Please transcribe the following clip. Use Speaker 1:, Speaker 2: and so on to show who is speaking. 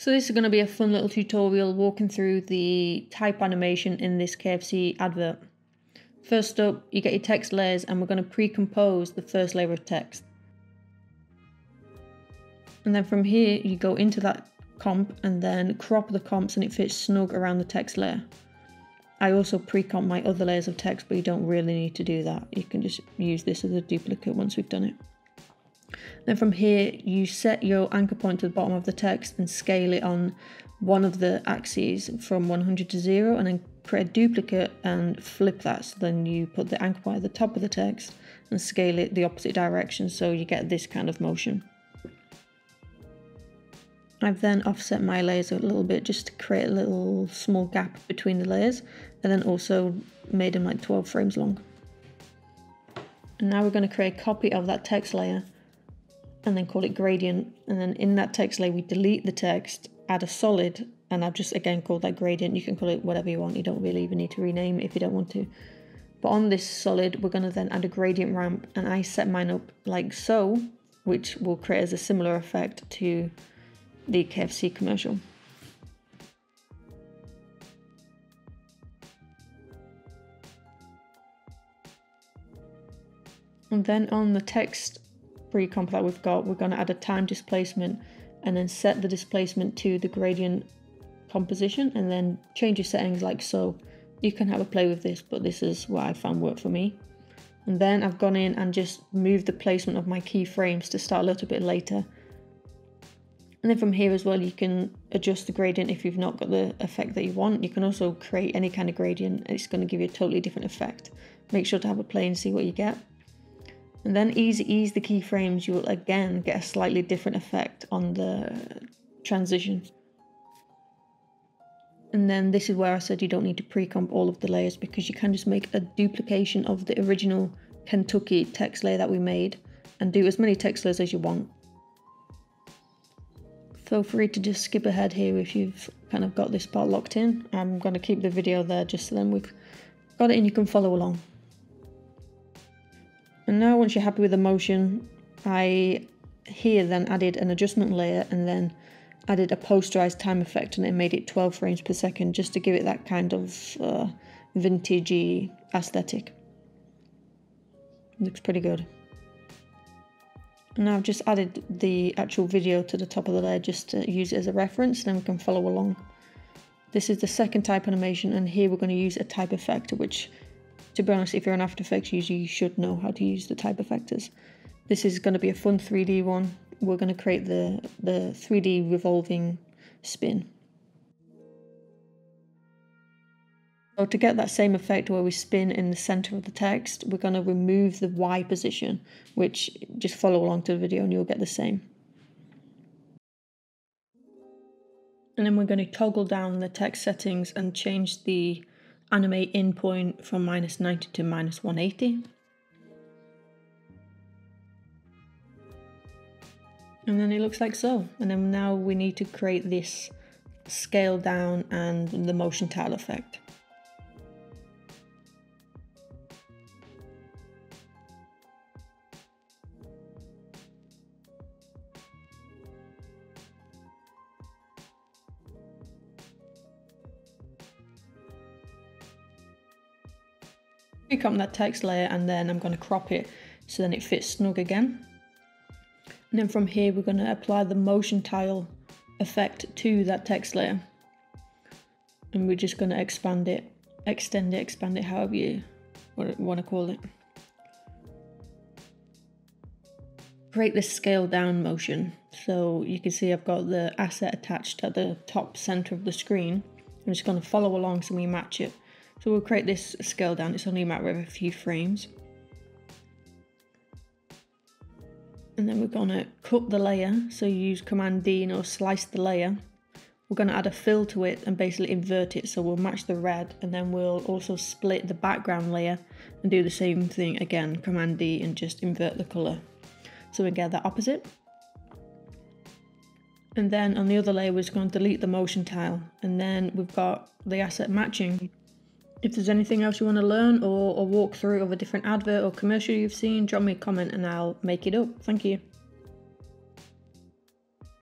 Speaker 1: So this is going to be a fun little tutorial walking through the type animation in this KFC advert. First up, you get your text layers and we're going to pre-compose the first layer of text. And then from here, you go into that comp and then crop the comps and it fits snug around the text layer. I also pre-comp my other layers of text, but you don't really need to do that. You can just use this as a duplicate once we've done it. Then from here, you set your anchor point to the bottom of the text and scale it on one of the axes from 100 to 0 and then create a duplicate and flip that. So then you put the anchor point at the top of the text and scale it the opposite direction so you get this kind of motion. I've then offset my layers a little bit just to create a little small gap between the layers and then also made them like 12 frames long. And now we're going to create a copy of that text layer and then call it gradient. And then in that text layer, we delete the text, add a solid, and I've just again called that gradient. You can call it whatever you want. You don't really even need to rename it if you don't want to. But on this solid, we're to then add a gradient ramp and I set mine up like so, which will create as a similar effect to the KFC commercial. And then on the text pre-comp that we've got, we're going to add a time displacement and then set the displacement to the gradient composition and then change your settings like so. You can have a play with this, but this is what I found worked for me. And then I've gone in and just moved the placement of my keyframes to start a little bit later and then from here as well, you can adjust the gradient if you've not got the effect that you want. You can also create any kind of gradient. It's going to give you a totally different effect. Make sure to have a play and see what you get. And then ease, ease the keyframes, you will again get a slightly different effect on the transition. And then this is where I said you don't need to pre-comp all of the layers because you can just make a duplication of the original Kentucky text layer that we made and do as many text layers as you want. Feel free to just skip ahead here if you've kind of got this part locked in. I'm going to keep the video there just so then we've got it and you can follow along. And now once you're happy with the motion, I here then added an adjustment layer and then added a posterized time effect and it made it 12 frames per second just to give it that kind of uh, vintagey aesthetic. Looks pretty good. And I've just added the actual video to the top of the layer just to use it as a reference, then we can follow along. This is the second type animation, and here we're going to use a type effect which, to be honest, if you're an After Effects user, you should know how to use the type effectors. This is going to be a fun 3D one. We're going to create the, the 3D revolving spin. So to get that same effect where we spin in the center of the text, we're going to remove the Y position, which just follow along to the video and you'll get the same. And then we're going to toggle down the text settings and change the animate in point from minus 90 to minus 180. And then it looks like so. And then now we need to create this scale down and the motion tile effect. Pick up that text layer and then I'm going to crop it so then it fits snug again. And then from here we're going to apply the motion tile effect to that text layer. And we're just going to expand it, extend it, expand it, however you want to call it. Create this scale down motion. So you can see I've got the asset attached at the top center of the screen. I'm just going to follow along so we match it. So we'll create this scale down. It's only a matter of a few frames. And then we're gonna cut the layer. So you use Command D and it'll slice the layer. We're gonna add a fill to it and basically invert it. So we'll match the red and then we'll also split the background layer and do the same thing again, Command D and just invert the color. So we get that opposite. And then on the other layer, we're just going to delete the motion tile. And then we've got the asset matching. If there's anything else you want to learn or, or walk through of a different advert or commercial you've seen, drop me a comment and I'll make it up. Thank you.